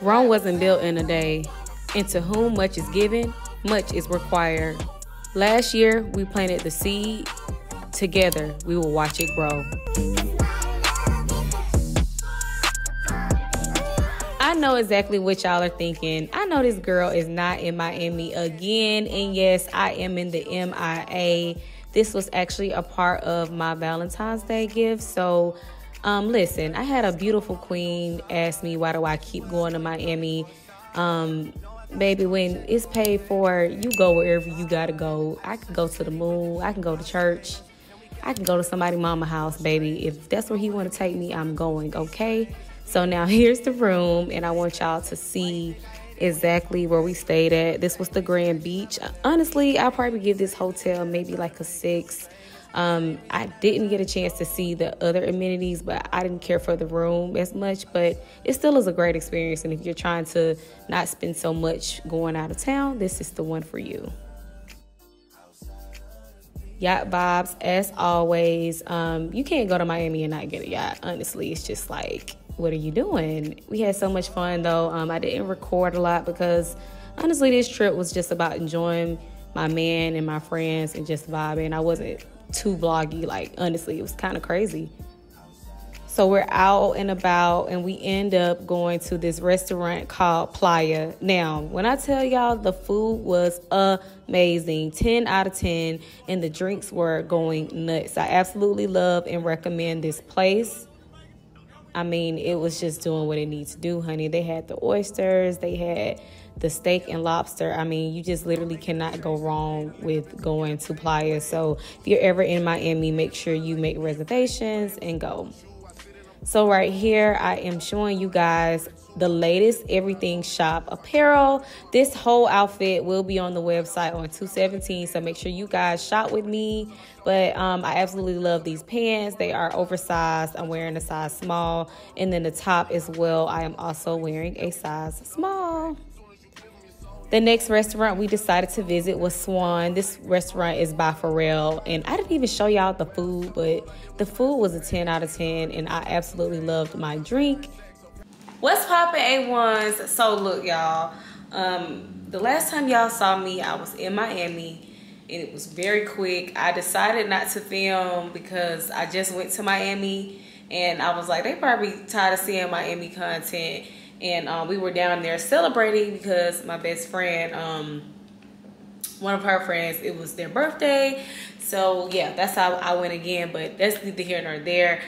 Rome wasn't built in a day, and to whom much is given, much is required. Last year, we planted the seed. Together, we will watch it grow. I know exactly what y'all are thinking. I know this girl is not in Miami again, and yes, I am in the MIA. This was actually a part of my Valentine's Day gift, so um, listen, I had a beautiful queen ask me why do I keep going to Miami. Um, baby, when it's paid for, you go wherever you gotta go. I can go to the moon, I can go to church, I can go to somebody mama house, baby. If that's where he wanna take me, I'm going, okay? So now here's the room, and I want y'all to see exactly where we stayed at. This was the Grand Beach. Honestly, I'll probably give this hotel maybe like a six. Um, I didn't get a chance to see the other amenities, but I didn't care for the room as much. But it still is a great experience. And if you're trying to not spend so much going out of town, this is the one for you. Yacht vibes, as always. Um, you can't go to Miami and not get a yacht. Honestly, it's just like, what are you doing? We had so much fun though. Um, I didn't record a lot because honestly, this trip was just about enjoying my man and my friends and just vibing. I wasn't too vloggy. Like, honestly, it was kind of crazy. So we're out and about, and we end up going to this restaurant called Playa. Now, when I tell y'all the food was amazing 10 out of 10, and the drinks were going nuts. I absolutely love and recommend this place. I mean, it was just doing what it needs to do, honey. They had the oysters, they had the steak and lobster. I mean, you just literally cannot go wrong with going to Playa. So if you're ever in Miami, make sure you make reservations and go. So right here, I am showing you guys the latest everything shop apparel. This whole outfit will be on the website on 217. So make sure you guys shop with me. But um, I absolutely love these pants. They are oversized. I'm wearing a size small. And then the top as well, I am also wearing a size small. The next restaurant we decided to visit was Swan. This restaurant is by Pharrell, and I didn't even show y'all the food, but the food was a 10 out of 10, and I absolutely loved my drink. What's poppin' A1s? So look, y'all. Um, the last time y'all saw me, I was in Miami, it was very quick. I decided not to film because I just went to Miami, and I was like, they probably tired of seeing Miami content. And um, we were down there celebrating because my best friend um, one of her friends it was their birthday. So yeah that's how i went again but that's neither here nor there.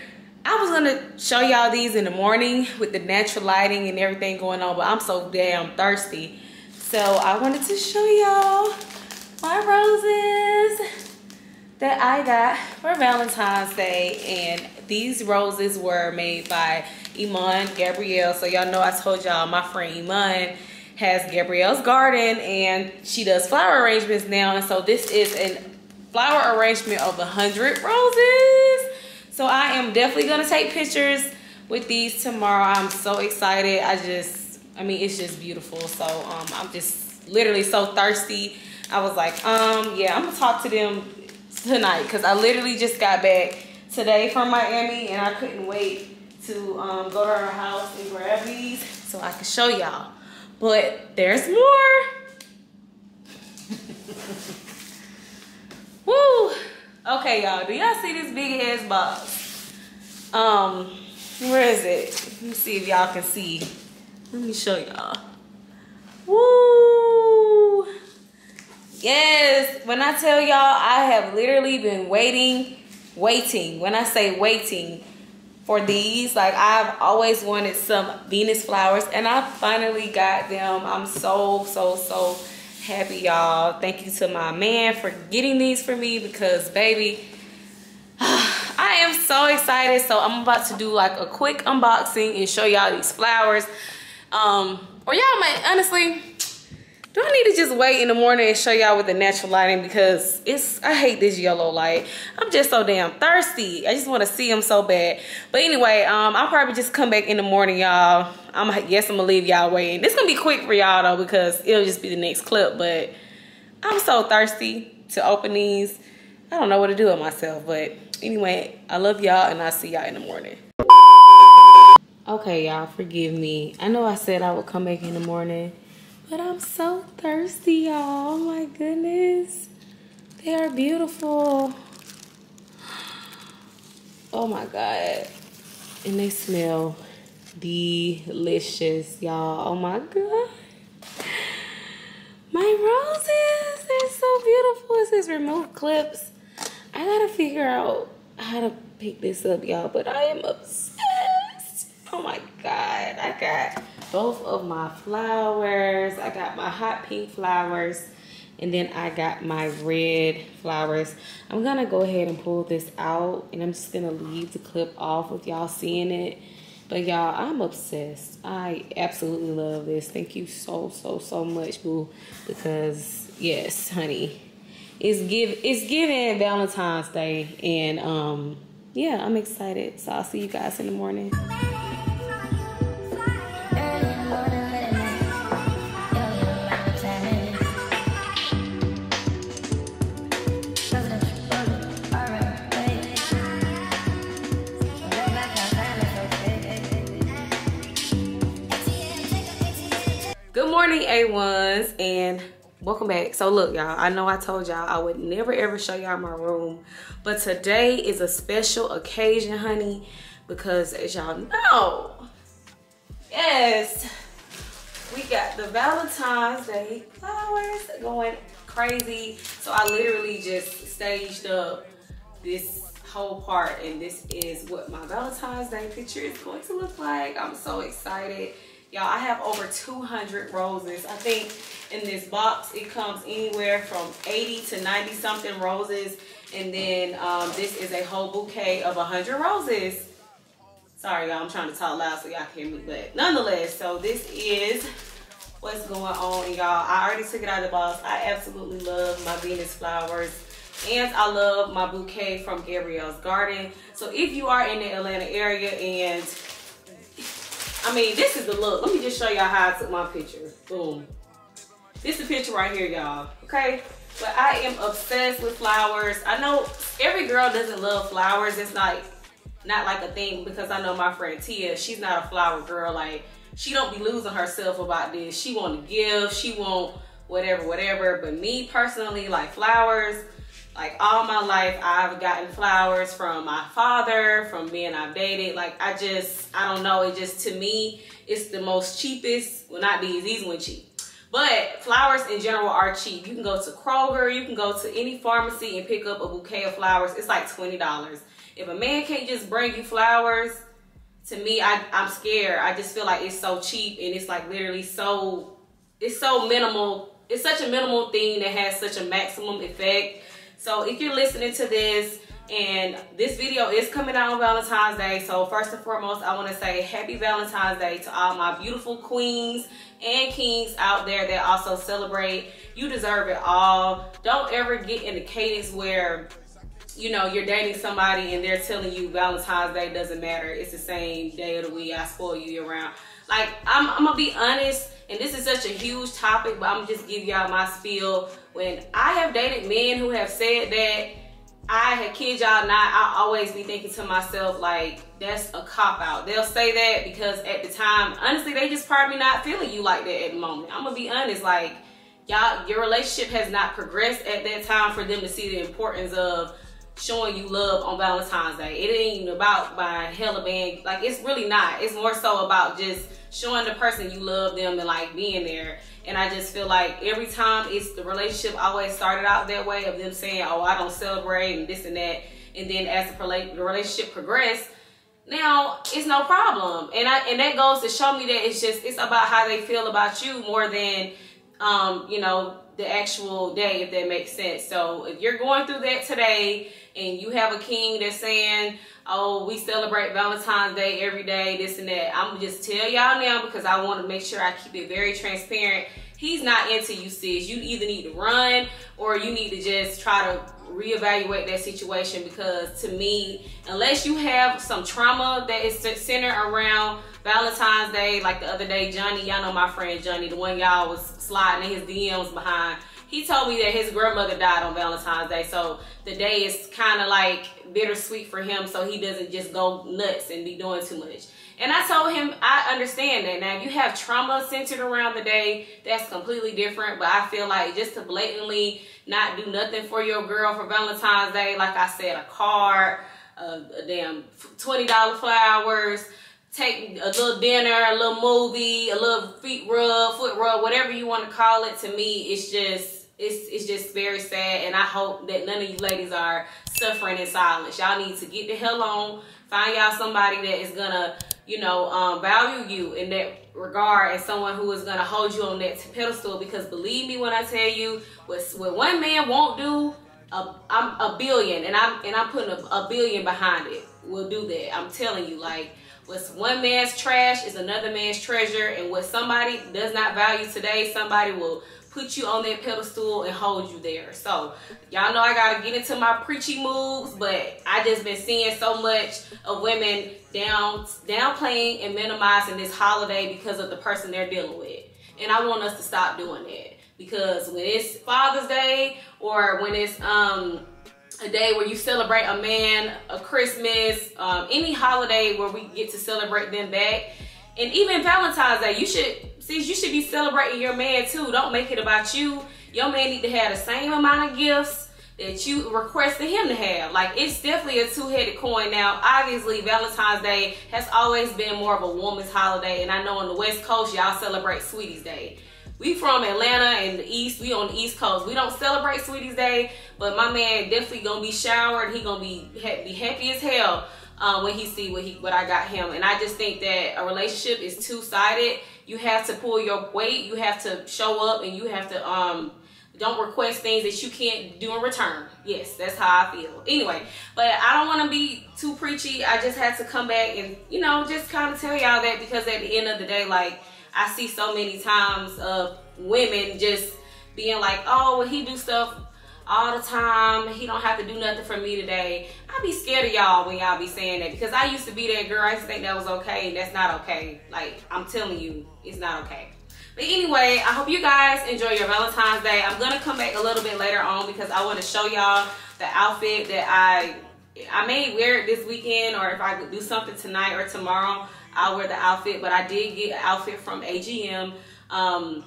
I was gonna show y'all these in the morning with the natural lighting and everything going on but i'm so damn thirsty. So i wanted to show y'all my roses that i got for valentine's day and these roses were made by Iman Gabrielle. So y'all know I told y'all my friend Iman has Gabrielle's garden and she does flower arrangements now. And so this is a flower arrangement of a hundred roses. So I am definitely gonna take pictures with these tomorrow. I'm so excited. I just, I mean, it's just beautiful. So um, I'm just literally so thirsty. I was like, um, yeah, I'm gonna talk to them tonight because I literally just got back today from Miami and I couldn't wait to um, go to our house and grab these so I can show y'all. But there's more. Woo! Okay, y'all, do y'all see this big ass box? Um, where is it? Let me see if y'all can see. Let me show y'all. Woo! Yes, when I tell y'all, I have literally been waiting, waiting. When I say waiting, for these. Like I've always wanted some Venus flowers and I finally got them. I'm so, so, so happy y'all. Thank you to my man for getting these for me because baby, I am so excited. So I'm about to do like a quick unboxing and show y'all these flowers. Um, or y'all might honestly, do I need to just wait in the morning and show y'all with the natural lighting because it's I hate this yellow light. I'm just so damn thirsty. I just want to see them so bad. But anyway, um, I'll probably just come back in the morning, y'all. I'm yes, I'm gonna leave y'all waiting. It's gonna be quick for y'all though because it'll just be the next clip. But I'm so thirsty to open these. I don't know what to do with myself. But anyway, I love y'all and I'll see y'all in the morning. Okay, y'all, forgive me. I know I said I would come back in the morning, but I'm so thirsty, y'all. Oh my goodness. They are beautiful. Oh my God. And they smell delicious, y'all. Oh my God. My roses, they're so beautiful. It says remove clips. I gotta figure out how to pick this up, y'all, but I am obsessed. Oh my God. I got both of my flowers. I got my hot pink flowers and then I got my red flowers. I'm gonna go ahead and pull this out and I'm just gonna leave the clip off with y'all seeing it. But y'all, I'm obsessed. I absolutely love this. Thank you so, so, so much, boo. Because yes, honey, it's give it's giving Valentine's Day, and um, yeah, I'm excited. So I'll see you guys in the morning. Good morning, A1s, and welcome back. So look, y'all, I know I told y'all I would never ever show y'all my room, but today is a special occasion, honey, because as y'all know, yes, we got the Valentine's Day flowers going crazy. So I literally just staged up this whole part and this is what my Valentine's Day picture is going to look like. I'm so excited. Y'all, I have over 200 roses. I think in this box, it comes anywhere from 80 to 90 something roses. And then um, this is a whole bouquet of 100 roses. Sorry, y'all, I'm trying to talk loud so y'all can hear me. But nonetheless, so this is what's going on. y'all, I already took it out of the box. I absolutely love my Venus flowers. And I love my bouquet from Gabrielle's Garden. So if you are in the Atlanta area and I mean, this is the look. Let me just show y'all how I took my picture. Boom. This is the picture right here, y'all. Okay? But I am obsessed with flowers. I know every girl doesn't love flowers. It's like not like a thing because I know my friend Tia, she's not a flower girl. Like she don't be losing herself about this. She want to give, she want whatever, whatever. But me personally, like flowers, like all my life, I've gotten flowers from my father, from men I've dated. Like I just, I don't know. It just to me, it's the most cheapest. Well, not these. These went cheap. But flowers in general are cheap. You can go to Kroger, you can go to any pharmacy and pick up a bouquet of flowers. It's like $20. If a man can't just bring you flowers, to me, I, I'm scared. I just feel like it's so cheap and it's like literally so, it's so minimal. It's such a minimal thing that has such a maximum effect so if you're listening to this and this video is coming out on Valentine's Day. So first and foremost, I want to say happy Valentine's Day to all my beautiful queens and kings out there that also celebrate. You deserve it all. Don't ever get in the cadence where you know, you're dating somebody and they're telling you Valentine's Day doesn't matter. It's the same day of the week. I spoil you year round. Like, I'm, I'm gonna be honest, and this is such a huge topic, but I'm just give y'all my spiel. When I have dated men who have said that, I had kid y'all not, I always be thinking to myself, like, that's a cop out. They'll say that because at the time, honestly, they just probably not feeling you like that at the moment. I'm gonna be honest, like, y'all, your relationship has not progressed at that time for them to see the importance of showing you love on Valentine's Day. It ain't even about buying hella band. Like it's really not. It's more so about just showing the person you love them and like being there. And I just feel like every time it's the relationship always started out that way of them saying, "Oh, I don't celebrate" and this and that. And then as the relationship progressed, now it's no problem. And I and that goes to show me that it's just it's about how they feel about you more than um, you know, the actual day, if that makes sense. So if you're going through that today and you have a king that's saying, oh, we celebrate Valentine's Day every day, this and that, I'm just tell y'all now because I want to make sure I keep it very transparent. He's not into you, sis. You either need to run or you need to just try to reevaluate that situation because to me, unless you have some trauma that is centered around Valentine's Day, like the other day, Johnny, y'all know my friend Johnny, the one y'all was sliding in his DMs behind. He told me that his grandmother died on Valentine's Day, so the day is kind of like bittersweet for him, so he doesn't just go nuts and be doing too much. And I told him I understand that. Now, you have trauma centered around the day, that's completely different. But I feel like just to blatantly not do nothing for your girl for Valentine's Day, like I said, a card, a, a damn $20 flowers, take a little dinner, a little movie, a little feet rub, foot rub, whatever you want to call it. To me, it's just it's it's just very sad, and I hope that none of you ladies are suffering in silence. Y'all need to get the hell on, find y'all somebody that is gonna, you know, um, value you in that regard, as someone who is gonna hold you on that pedestal. Because believe me when I tell you, what what one man won't do, a, I'm a billion, and I'm and I'm putting a, a billion behind it. Will do that. I'm telling you, like What's one man's trash is another man's treasure. And what somebody does not value today, somebody will put you on that pedestal and hold you there. So y'all know I gotta get into my preachy moves, but I just been seeing so much of women down downplaying and minimizing this holiday because of the person they're dealing with. And I want us to stop doing that. Because when it's Father's Day or when it's um a day where you celebrate a man, a Christmas, um, any holiday where we get to celebrate them back. And even Valentine's Day, you should see you should be celebrating your man too. Don't make it about you. Your man need to have the same amount of gifts that you requested him to have. Like it's definitely a two-headed coin. Now, obviously, Valentine's Day has always been more of a woman's holiday, and I know on the West Coast y'all celebrate Sweetest Day. We from Atlanta and the East. We on the East Coast. We don't celebrate Sweetest Day, but my man definitely gonna be showered. He gonna be be happy as hell um, when he see what he what I got him. And I just think that a relationship is two sided. You have to pull your weight. You have to show up, and you have to um don't request things that you can't do in return. Yes, that's how I feel. Anyway, but I don't want to be too preachy. I just had to come back and you know just kind of tell y'all that because at the end of the day, like I see so many times of women just being like, oh, well, he do stuff all the time. He don't have to do nothing for me today. I be scared of y'all when y'all be saying that because I used to be that girl. I used to think that was okay, that's not okay. Like I'm telling you, it's not okay. But anyway, I hope you guys enjoy your Valentine's Day. I'm gonna come back a little bit later on because I want to show y'all the outfit that I I may wear it this weekend or if I do something tonight or tomorrow. I'll wear the outfit, but I did get an outfit from AGM. Um,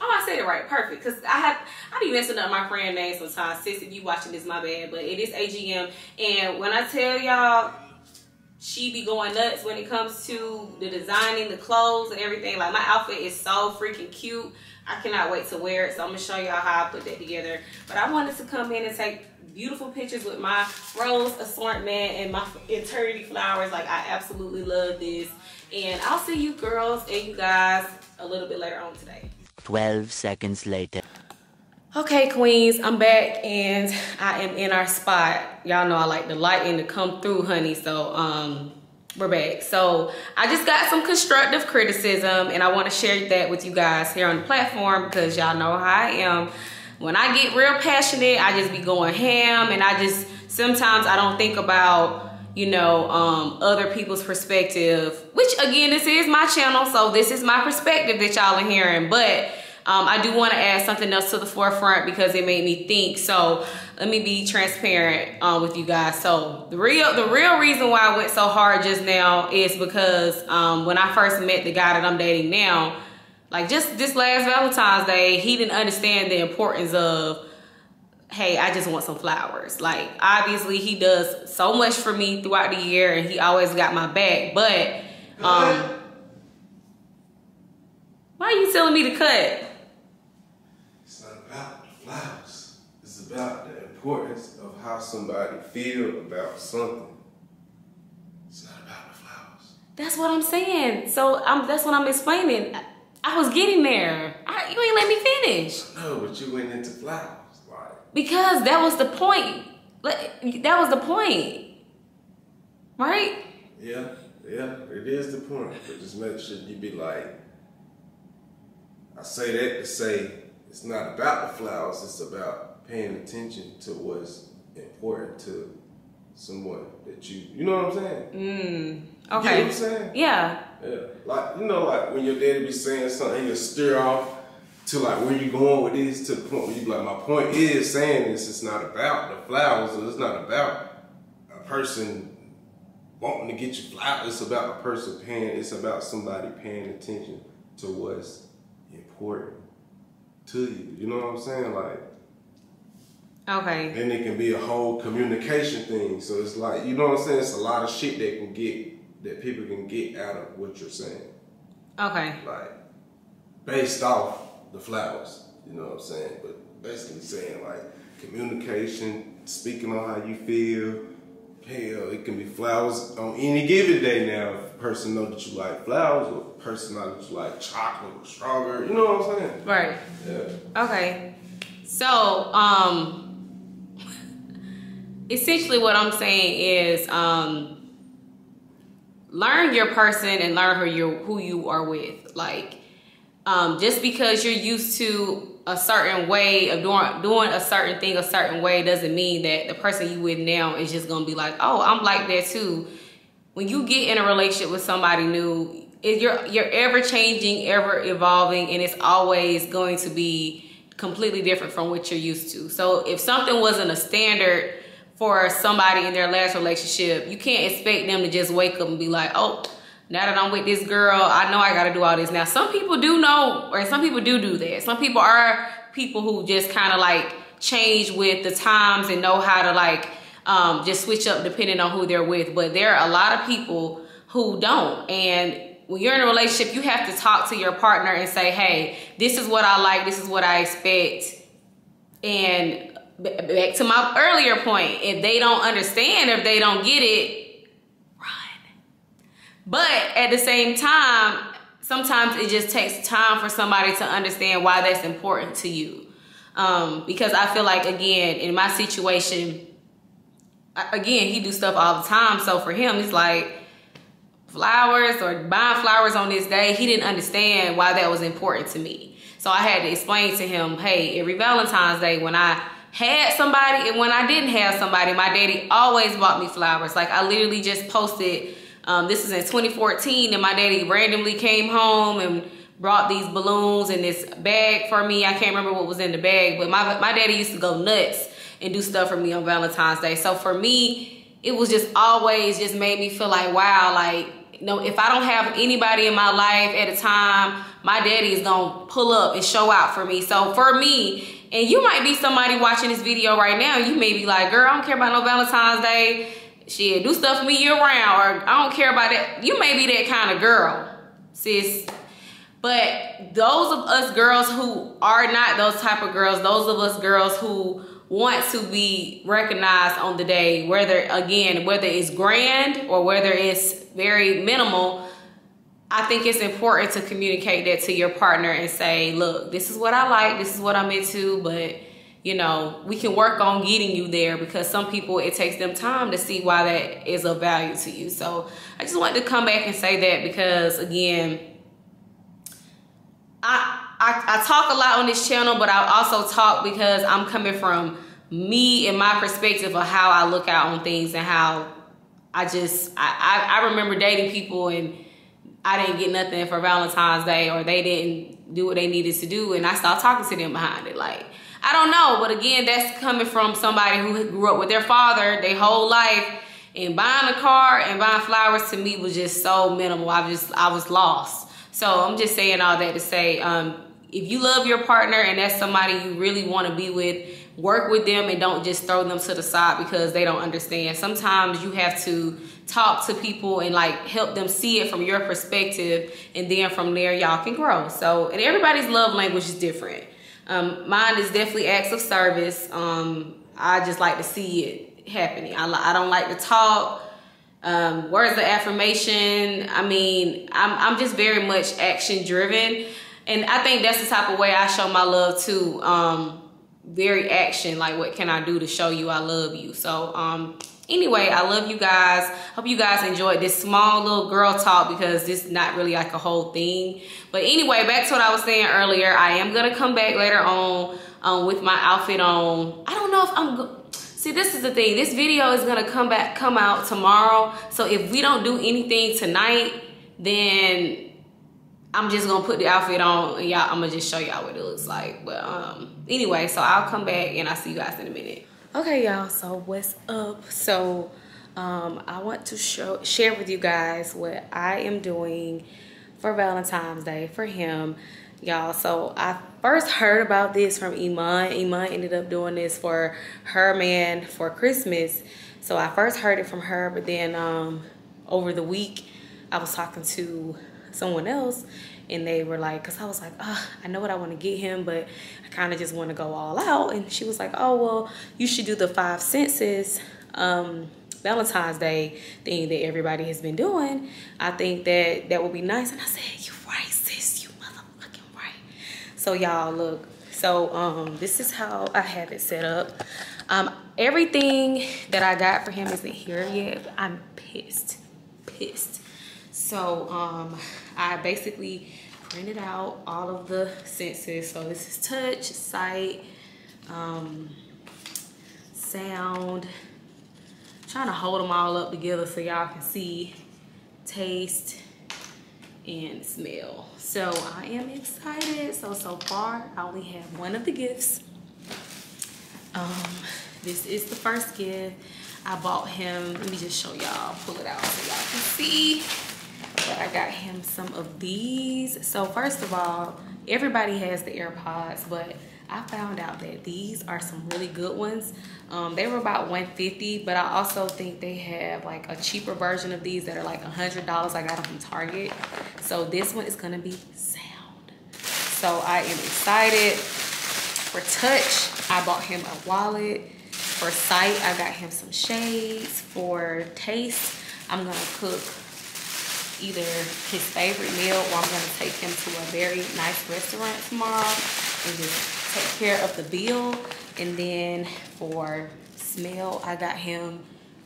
Oh, I said it right. Perfect. Because I have, I be messing up my friend name sometimes. Sis, if you watching this, my bad. But it is AGM. And when I tell y'all, she be going nuts when it comes to the designing, the clothes, and everything. Like, my outfit is so freaking cute. I cannot wait to wear it. So I'm to show y'all how I put that together. But I wanted to come in and take beautiful pictures with my rose assortment and my eternity flowers. Like I absolutely love this. And I'll see you girls and you guys a little bit later on today. 12 seconds later. Okay, queens, I'm back and I am in our spot. Y'all know I like the lighting to come through, honey. So, um, we're back. So, I just got some constructive criticism and I want to share that with you guys here on the platform because y'all know how I am when I get real passionate, I just be going ham and I just, sometimes I don't think about, you know, um, other people's perspective, which again, this is my channel. So this is my perspective that y'all are hearing. But um, I do want to add something else to the forefront because it made me think. So let me be transparent uh, with you guys. So the real the real reason why I went so hard just now is because um, when I first met the guy that I'm dating now, like just this last Valentine's Day, he didn't understand the importance of, hey, I just want some flowers. Like obviously he does so much for me throughout the year and he always got my back. But um why are you telling me to cut? It's not about the flowers. It's about the importance of how somebody feel about something. It's not about the flowers. That's what I'm saying. So I'm that's what I'm explaining. I was getting there. I, you ain't let me finish. No, but you went into flowers. Because that was the point. Like That was the point. Right? Yeah, yeah, it is the point. But just make sure you be like, I say that to say it's not about the flowers, it's about paying attention to what's important to someone that you, you know what I'm saying? Mm. Okay. You know what I'm saying? Yeah. Yeah. Like, you know, like when your daddy be saying something, you steer off to like where you going with this to the point where you be like, my point is saying this, it's not about the flowers, or it's not about a person wanting to get you flowers. It's about a person paying. It's about somebody paying attention to what's important to you. You know what I'm saying? Like. Okay. Then it can be a whole communication thing. So it's like, you know what I'm saying? It's a lot of shit that can get, that people can get out of what you're saying. Okay. Like, based off the flowers. You know what I'm saying? But basically saying like communication, speaking on how you feel. Hell, it can be flowers on any given day now. If a person know that you like flowers, or a person know that you like chocolate or strawberry. You know what I'm saying? Right. Yeah. Okay. So, um, essentially what I'm saying is, um, learn your person and learn who you who you are with. Like, um, just because you're used to a certain way of doing doing a certain thing a certain way doesn't mean that the person you with now is just gonna be like, oh, I'm like that too. When you get in a relationship with somebody new, you're you're ever changing, ever evolving, and it's always going to be completely different from what you're used to. So if something wasn't a standard for somebody in their last relationship, you can't expect them to just wake up and be like, oh, now that I'm with this girl, I know I got to do all this. Now, some people do know, or some people do do that. Some people are people who just kind of like change with the times and know how to like um, just switch up depending on who they're with. But there are a lot of people who don't. And when you're in a relationship, you have to talk to your partner and say, hey, this is what I like, this is what I expect. And back to my earlier point, if they don't understand, if they don't get it, but at the same time, sometimes it just takes time for somebody to understand why that's important to you. Um, because I feel like, again, in my situation, again, he do stuff all the time. So for him, it's like flowers or buying flowers on this day. He didn't understand why that was important to me. So I had to explain to him, hey, every Valentine's Day when I had somebody and when I didn't have somebody, my daddy always bought me flowers. Like I literally just posted um, this is in 2014 and my daddy randomly came home and brought these balloons and this bag for me. I can't remember what was in the bag, but my, my daddy used to go nuts and do stuff for me on Valentine's Day. So for me, it was just always just made me feel like, wow, like, you know, if I don't have anybody in my life at a time, my daddy is gonna pull up and show out for me. So for me, and you might be somebody watching this video right now, you may be like, girl, I don't care about no Valentine's Day shit, do stuff for me year round, or I don't care about that. You may be that kind of girl, sis. But those of us girls who are not those type of girls, those of us girls who want to be recognized on the day, whether again, whether it's grand or whether it's very minimal, I think it's important to communicate that to your partner and say, look, this is what I like, this is what I'm into, but you know, we can work on getting you there because some people, it takes them time to see why that is of value to you. So I just wanted to come back and say that because again, I, I, I talk a lot on this channel, but I also talk because I'm coming from me and my perspective of how I look out on things and how I just, I, I, I remember dating people and I didn't get nothing for Valentine's Day or they didn't do what they needed to do and I stopped talking to them behind it. Like, I don't know, but again, that's coming from somebody who grew up with their father their whole life. And buying a car and buying flowers to me was just so minimal. I just I was lost. So I'm just saying all that to say, um, if you love your partner and that's somebody you really want to be with, work with them and don't just throw them to the side because they don't understand. Sometimes you have to talk to people and like help them see it from your perspective and then from there y'all can grow. So and everybody's love language is different. Um, mine is definitely acts of service. Um, I just like to see it happening. I, I don't like to talk. Um, words of affirmation. I mean, I'm, I'm just very much action driven. And I think that's the type of way I show my love too. Um, very action, like what can I do to show you I love you. So um, anyway, I love you guys. Hope you guys enjoyed this small little girl talk because this is not really like a whole thing. But anyway, back to what I was saying earlier. I am going to come back later on um, with my outfit on. I don't know if I'm See, this is the thing. This video is gonna come back, come out tomorrow. So if we don't do anything tonight, then I'm just gonna put the outfit on y'all, I'm gonna just show y'all what it looks like. But um, anyway, so I'll come back and I'll see you guys in a minute. Okay, y'all, so what's up? So um, I want to show share with you guys what I am doing for Valentine's Day for him, y'all. So I first heard about this from Iman. Iman ended up doing this for her man for Christmas. So I first heard it from her, but then um, over the week, I was talking to someone else and they were like, cause I was like, oh, I know what I want to get him, but I kind of just want to go all out. And she was like, oh, well, you should do the five senses um, Valentine's Day thing that everybody has been doing. I think that that would be nice. And I said, you right, sis, you motherfucking right. So y'all look, so um, this is how I have it set up. Um, everything that I got for him isn't here yet. I'm pissed, pissed. So um, I basically printed out all of the senses. So this is touch, sight, um, sound. I'm trying to hold them all up together so y'all can see taste and smell. So I am excited. So, so far I only have one of the gifts. Um, this is the first gift. I bought him, let me just show y'all, pull it out so y'all can see but I got him some of these. So first of all, everybody has the AirPods, but I found out that these are some really good ones. Um, they were about 150 but I also think they have like a cheaper version of these that are like $100. I got them from Target. So this one is gonna be sound. So I am excited. For touch, I bought him a wallet. For sight, I got him some shades. For taste, I'm gonna cook either his favorite meal or I'm to take him to a very nice restaurant tomorrow and just take care of the bill. And then for smell, I got him,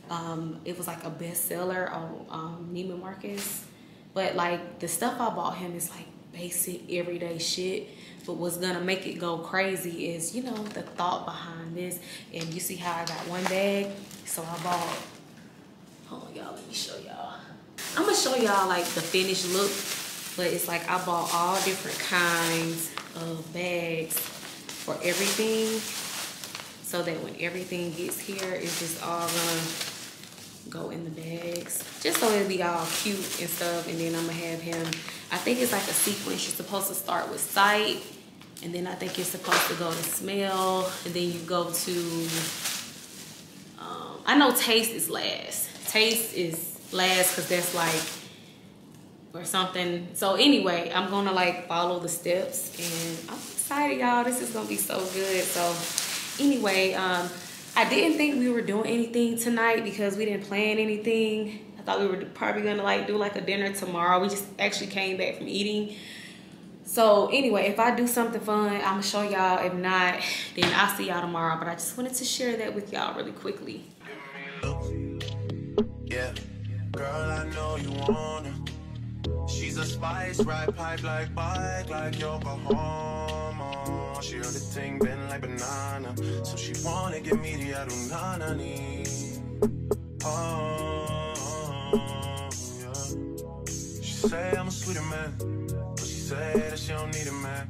um, it was like a bestseller on um, Neiman Marcus. But like the stuff I bought him is like basic everyday shit. But what's gonna make it go crazy is, you know, the thought behind this. And you see how I got one bag? So I bought, hold on y'all, let me show y'all. I'm gonna show y'all like the finished look, but it's like I bought all different kinds of bags for everything so that when everything gets here, it's just all gonna go in the bags. Just so it'll be all cute and stuff and then I'm gonna have him I think it's like a sequence you're supposed to start with sight and then I think you're supposed to go to smell and then you go to um, I know taste is last. Taste is last because that's like or something. So anyway, I'm gonna like follow the steps and I'm excited y'all. This is gonna be so good. So anyway, um, I didn't think we were doing anything tonight because we didn't plan anything. I thought we were probably gonna like do like a dinner tomorrow. We just actually came back from eating. So anyway, if I do something fun, I'm gonna show y'all. If not, then I'll see y'all tomorrow. But I just wanted to share that with y'all really quickly. Yeah. Girl, I know you wanna. She's a spice, ride pipe like bike, like Yokohama. She heard the thing bend like banana, so she wanna give me the adunana ni. Oh, yeah. She say I'm a sweeter man, but she say that she don't need a man.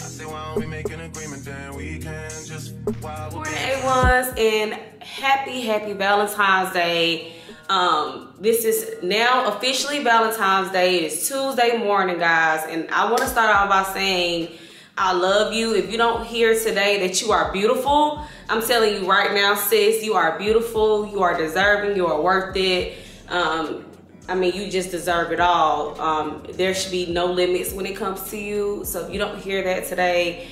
I say why don't we make an agreement then we can just while we're Morning, A1s, and happy, happy Valentine's Day. Um, this is now officially Valentine's Day. It is Tuesday morning, guys. And I want to start off by saying I love you. If you don't hear today that you are beautiful, I'm telling you right now, sis, you are beautiful. You are deserving. You are worth it. Um, I mean, you just deserve it all. Um, there should be no limits when it comes to you. So if you don't hear that today,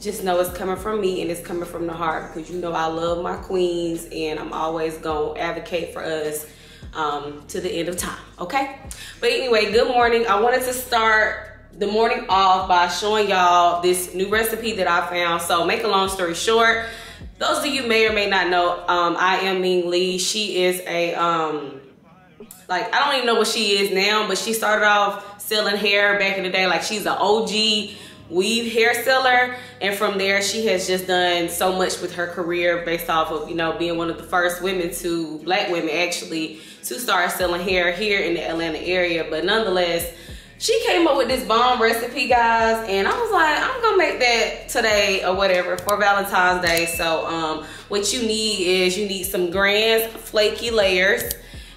just know it's coming from me and it's coming from the heart because you know I love my queens and I'm always gonna advocate for us um, to the end of time, okay? But anyway, good morning. I wanted to start the morning off by showing y'all this new recipe that I found. So make a long story short, those of you may or may not know, um, I am Ming Lee. She is a, um, like, I don't even know what she is now, but she started off selling hair back in the day. Like she's an OG weave hair seller and from there she has just done so much with her career based off of you know being one of the first women to black women actually to start selling hair here in the atlanta area but nonetheless she came up with this bomb recipe, guys, and I was like, I'm gonna make that today or whatever for Valentine's Day. So, um, what you need is you need some Grands flaky layers,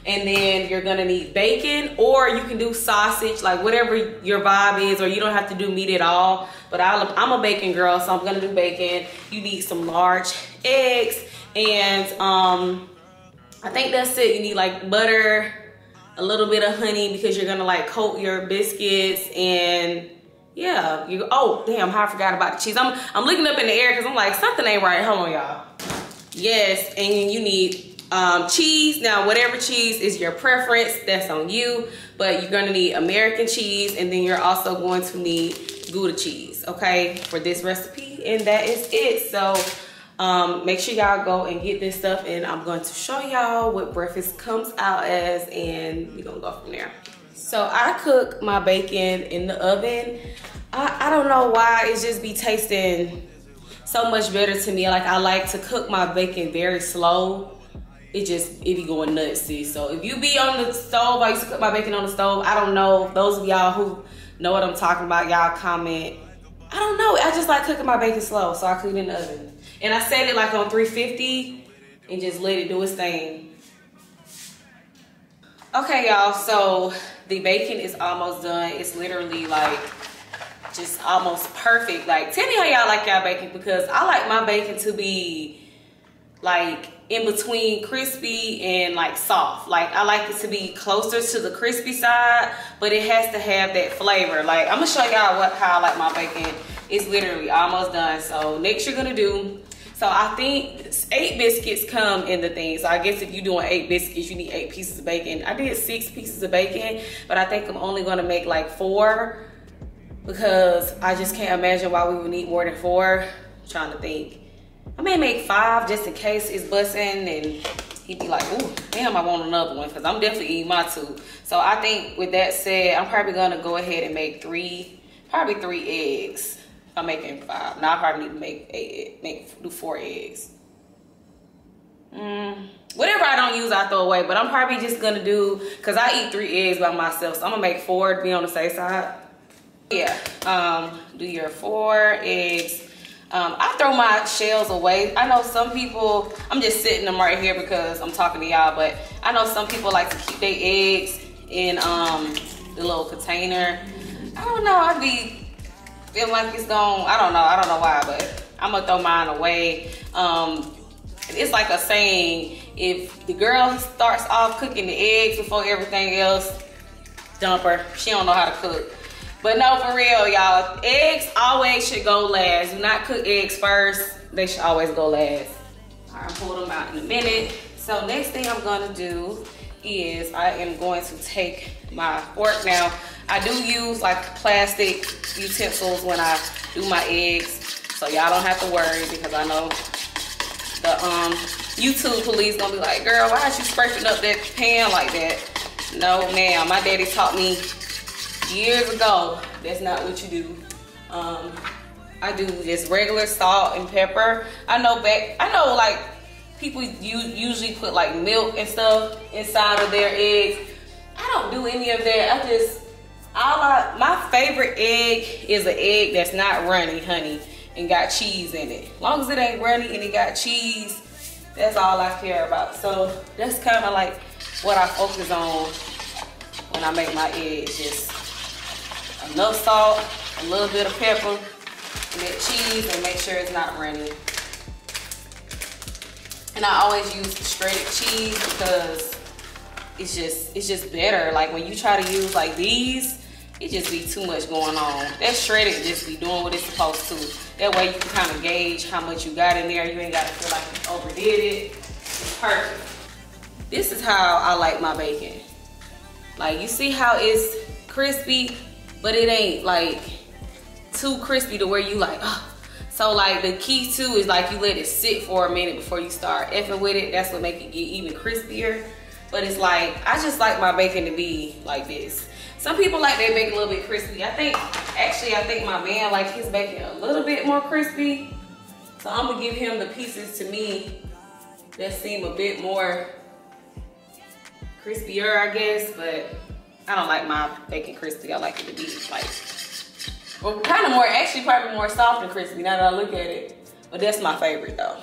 and then you're gonna need bacon, or you can do sausage, like whatever your vibe is, or you don't have to do meat at all. But i am a bacon girl, so I'm gonna do bacon. You need some large eggs, and um, I think that's it. You need like butter a little bit of honey because you're gonna like coat your biscuits and yeah, you oh damn, I forgot about the cheese. I'm I'm looking up in the air because I'm like something ain't right. Hold on, y'all. Yes, and you need um, cheese. Now, whatever cheese is your preference, that's on you. But you're gonna need American cheese, and then you're also going to need Gouda cheese, okay, for this recipe. And that is it. So um, make sure y'all go and get this stuff and I'm going to show y'all what breakfast comes out as and we're gonna go from there. So I cook my bacon in the oven. I, I don't know why it just be tasting so much better to me. Like I like to cook my bacon very slow. It just, it be going nuts. So if you be on the stove, I used to cook my bacon on the stove. I don't know, those of y'all who know what I'm talking about, y'all comment. I don't know, I just like cooking my bacon slow, so I cook it in the oven. And I set it like on 350 and just let it do its thing. Okay, y'all, so the bacon is almost done. It's literally like just almost perfect. Like, tell me how y'all like y'all bacon because I like my bacon to be like in between crispy and like soft. Like I like it to be closer to the crispy side, but it has to have that flavor. Like I'm gonna show y'all what how I like my bacon. It's literally almost done. So next you're gonna do so I think eight biscuits come in the thing. So I guess if you're doing eight biscuits, you need eight pieces of bacon. I did six pieces of bacon, but I think I'm only gonna make like four because I just can't imagine why we would need more than four. I'm trying to think. I may make five just in case it's busting and he'd be like, ooh, damn, I want another one because I'm definitely eating my two. So I think with that said, I'm probably gonna go ahead and make three, probably three eggs. I'm making five. Now I probably need to make eight, make do four eggs. Mm, whatever I don't use, I throw away. But I'm probably just gonna do, cause I eat three eggs by myself, so I'm gonna make four to be on the safe side. Yeah, um, do your four eggs. Um, I throw my shells away. I know some people, I'm just sitting them right here because I'm talking to y'all, but I know some people like to keep their eggs in um, the little container. I don't know, I'd be feel like it's gone. I don't know. I don't know why, but I'm gonna throw mine away. Um, it's like a saying: if the girl starts off cooking the eggs before everything else, dump her. She don't know how to cook. But no, for real, y'all. Eggs always should go last. Do not cook eggs first. They should always go last. All right, pull them out in a minute. So next thing I'm gonna do is I am going to take my fork now. I do use like plastic utensils when I do my eggs. So y'all don't have to worry because I know the um, YouTube police gonna be like, girl, why is you scraping up that pan like that? No, ma'am, my daddy taught me years ago, that's not what you do. Um, I do just regular salt and pepper. I know back, I know like people usually put like milk and stuff inside of their eggs. I don't do any of that. I just all I, my favorite egg is an egg that's not runny, honey, and got cheese in it. Long as it ain't runny and it got cheese, that's all I care about. So that's kind of like what I focus on when I make my eggs. Just enough salt, a little bit of pepper, and that cheese, and make sure it's not runny. And I always use shredded cheese because it's just it's just better. Like when you try to use like these, it just be too much going on. That shredded just be doing what it's supposed to. That way you can kind of gauge how much you got in there. You ain't got to feel like you overdid it. It's perfect. This is how I like my bacon. Like you see how it's crispy, but it ain't like too crispy to where you like, oh. So like the key too is like you let it sit for a minute before you start effing with it. That's what make it get even crispier. But it's like, I just like my bacon to be like this. Some people like their bacon a little bit crispy. I think, actually, I think my man like his bacon a little bit more crispy. So I'm gonna give him the pieces to me that seem a bit more crispier, I guess, but I don't like my bacon crispy. I like it to be like, well, kind of more, actually probably more soft and crispy now that I look at it. But that's my favorite though.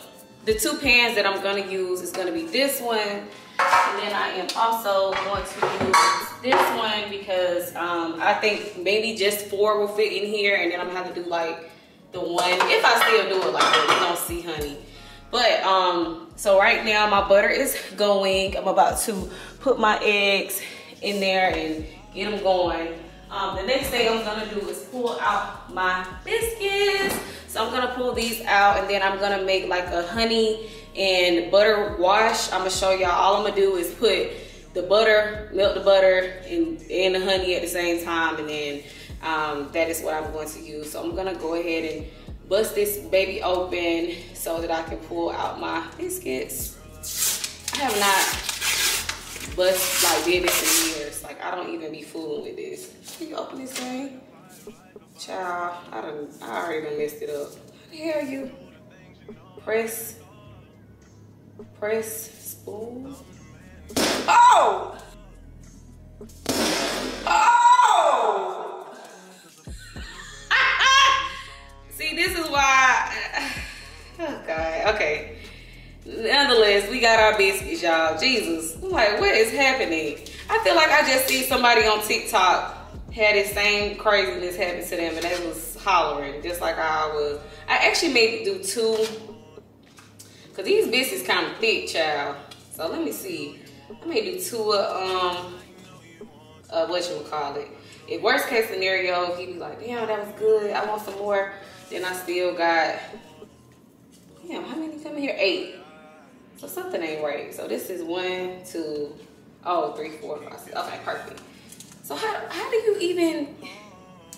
The two pans that I'm gonna use is gonna be this one, and then I am also going to use this one because um, I think maybe just four will fit in here, and then I'm gonna have to do like the one, if I still do it like that, you don't see honey. But, um, so right now my butter is going. I'm about to put my eggs in there and get them going. Um, the next thing I'm gonna do is pull out my biscuits. So I'm gonna pull these out and then I'm gonna make like a honey and butter wash. I'm gonna show y'all, all I'm gonna do is put the butter, melt the butter and, and the honey at the same time and then um, that is what I'm going to use. So I'm gonna go ahead and bust this baby open so that I can pull out my biscuits. I have not bust like did this in years. Like I don't even be fooling with this. Can you open this thing? Child, I done, I already done messed it up. How the hell you press, press spoon? Oh! Oh! See, this is why. Oh God. Okay. Nonetheless, we got our biscuits, y'all. Jesus, I'm like, what is happening? I feel like I just see somebody on TikTok had the same craziness happen to them, and they was hollering just like I was. I actually made do two, cause these biscuits kind of thick, child. So let me see. I may do two of um, uh, what you would call it. If worst case scenario, he be like, damn, that was good. I want some more. Then I still got, damn, how many come in here? Eight. So something ain't right. So this is one, two, oh, three, four, five, six. Okay, perfect. So how, how do you even,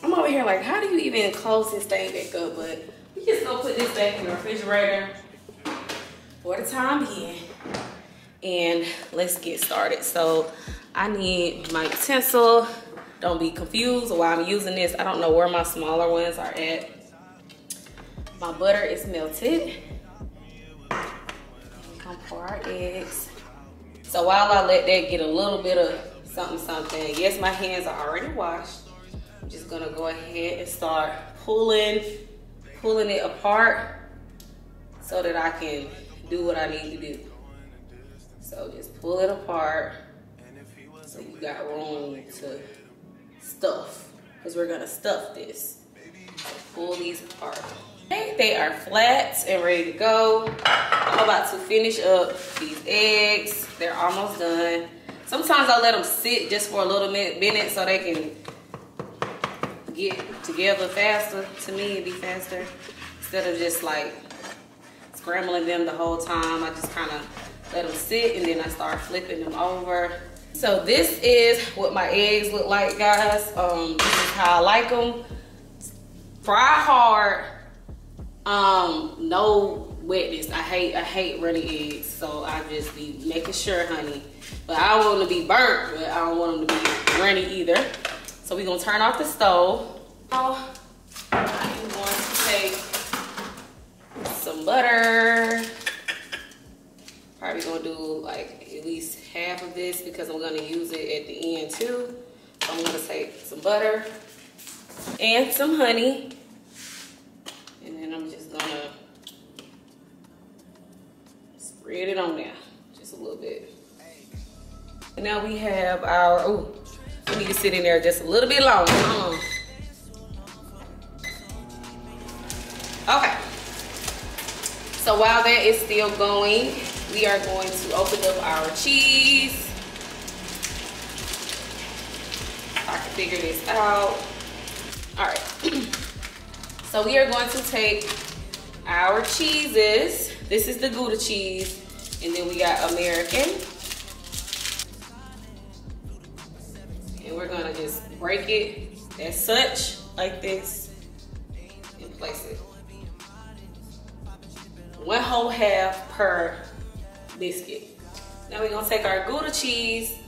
I'm over here like, how do you even close this thing back up? But we just gonna put this back in the refrigerator for the time being. And let's get started. So I need my utensil. Don't be confused why I'm using this. I don't know where my smaller ones are at. My butter is melted. Pour our eggs. So while I let that get a little bit of something, something, yes, my hands are already washed. I'm just gonna go ahead and start pulling, pulling it apart so that I can do what I need to do. So just pull it apart so you got room to stuff because we're gonna stuff this. So pull these apart. They are flat and ready to go. I'm about to finish up these eggs. They're almost done. Sometimes I let them sit just for a little minute so they can get together faster to me and be faster instead of just like scrambling them the whole time. I just kind of let them sit and then I start flipping them over. So this is what my eggs look like, guys. Um, this is how I like them. Fry hard, um, no wetness. I hate, I hate runny eggs. So I just be making sure, honey. But I don't want them to be burnt, but I don't want them to be runny either. So we're gonna turn off the stove. Now, I'm going to take some butter. Probably gonna do like at least half of this because I'm gonna use it at the end too. So I'm gonna take some butter and some honey. I'm just gonna spread it on there, just a little bit. And now we have our, oh, we need to sit in there just a little bit longer. Okay. So while that is still going, we are going to open up our cheese. I can figure this out. All right. so we are going to take our cheeses. This is the Gouda cheese. And then we got American. And we're gonna just break it as such, like this, and place it. One whole half per biscuit. Now we're gonna take our Gouda cheese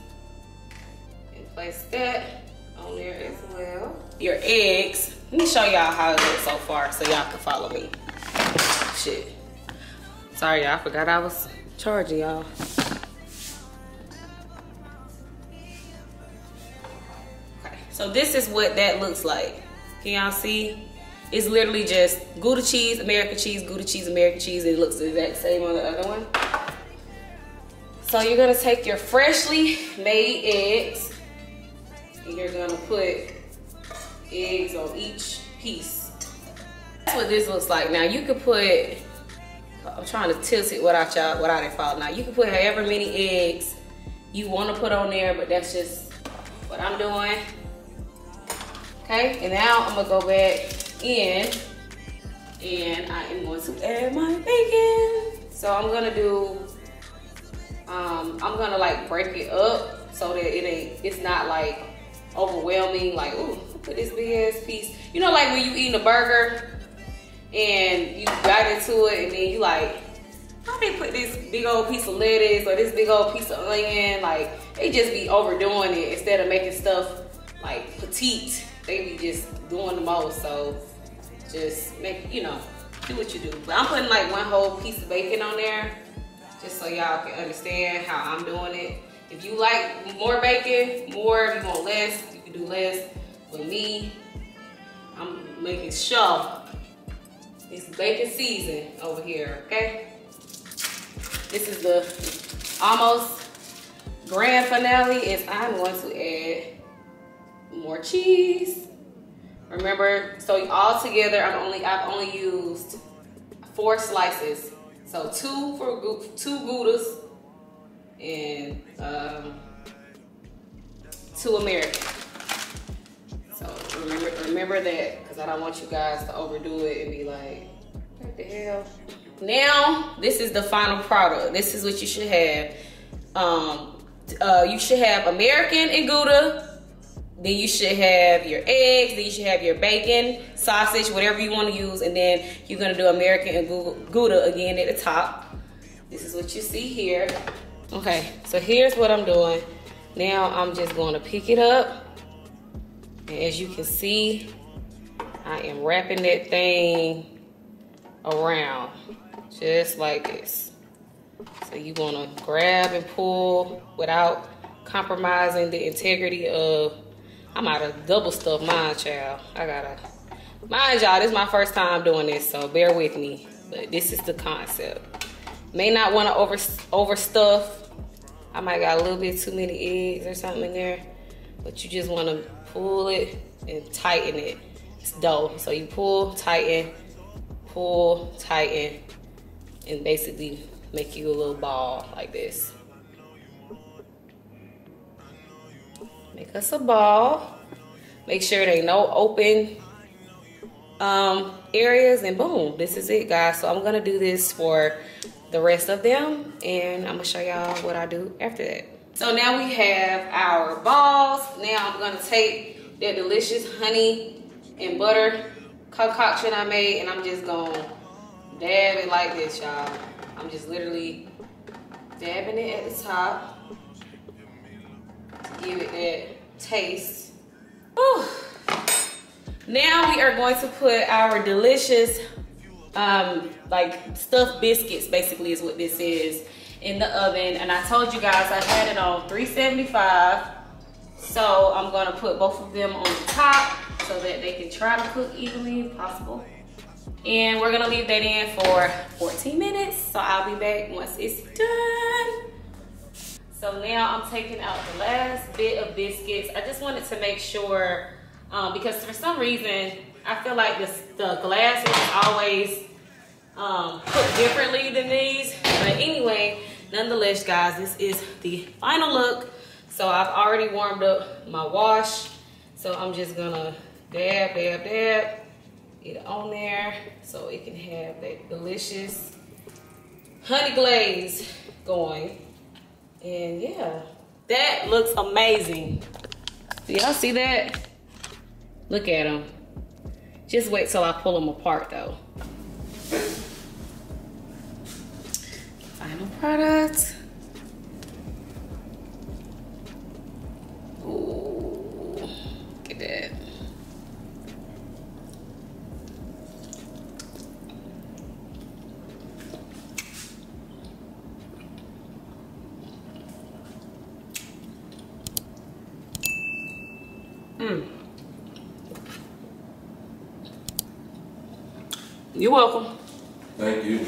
and place that on there as well. Your eggs. Let me show y'all how it looks so far so y'all can follow me. Shit. Sorry y'all, I forgot I was charging y'all. Okay, so this is what that looks like. Can y'all see? It's literally just Gouda cheese, American cheese, Gouda cheese, American cheese. It looks the exact same on the other one. So you're gonna take your freshly made eggs and you're gonna put eggs on each piece. That's what this looks like. Now you could put, I'm trying to tilt it without y'all, without it falling out. You can put however many eggs you wanna put on there, but that's just what I'm doing. Okay, and now I'm gonna go back in and I am going to add my bacon. So I'm gonna do, um, I'm gonna like break it up so that it ain't, it's not like overwhelming, like, ooh, put this big ass piece. You know, like when you eating a burger and you got into it and then you like, how they put this big old piece of lettuce or this big old piece of onion, like they just be overdoing it instead of making stuff like petite. They be just doing the most. So just make, you know, do what you do. But I'm putting like one whole piece of bacon on there just so y'all can understand how I'm doing it. If you like more bacon, more, if you want less, you can do less. With me, I'm making sure it's bacon season over here, okay? This is the almost grand finale is I'm going to add more cheese. Remember, so all together, I'm only I've only used four slices. So two for two goudas and um, two American. Remember that because I don't want you guys to overdo it and be like, what the hell? Now this is the final product. This is what you should have. Um, uh, you should have American and Gouda then you should have your eggs. Then you should have your bacon, sausage, whatever you want to use. And then you're going to do American and Gouda again at the top. This is what you see here. Okay, so here's what I'm doing. Now I'm just going to pick it up. And as you can see, I am wrapping that thing around just like this. So you want to grab and pull without compromising the integrity of I'm out of double stuff mine, child. I gotta, mind y'all, this is my first time doing this, so bear with me. But this is the concept. May not want to over over stuff. I might got a little bit too many eggs or something in there, but you just want to pull it and tighten it. It's dough, so you pull, tighten, pull, tighten, and basically make you a little ball like this. Make us a ball. Make sure there ain't no open um, areas and boom, this is it guys. So I'm gonna do this for the rest of them and I'm gonna show y'all what I do after that. So now we have our balls. Now I'm gonna take that delicious honey and butter concoction I made and I'm just gonna dab it like this, y'all. I'm just literally dabbing it at the top give it that taste. Whew. Now we are going to put our delicious, um, like stuffed biscuits, basically is what this is, in the oven. And I told you guys I had it on 375. So I'm gonna put both of them on the top so that they can try to cook evenly if possible. And we're gonna leave that in for 14 minutes. So I'll be back once it's done. So now I'm taking out the last bit of biscuits. I just wanted to make sure, um, because for some reason, I feel like this, the glass is always um, cooked differently than these. But anyway, nonetheless, guys, this is the final look. So I've already warmed up my wash. So I'm just gonna dab, dab, dab it on there so it can have that delicious honey glaze going. And yeah, that looks amazing. Do y'all see that? Look at them. Just wait till I pull them apart though. Final product. Ooh, look at that. You're welcome. Thank you.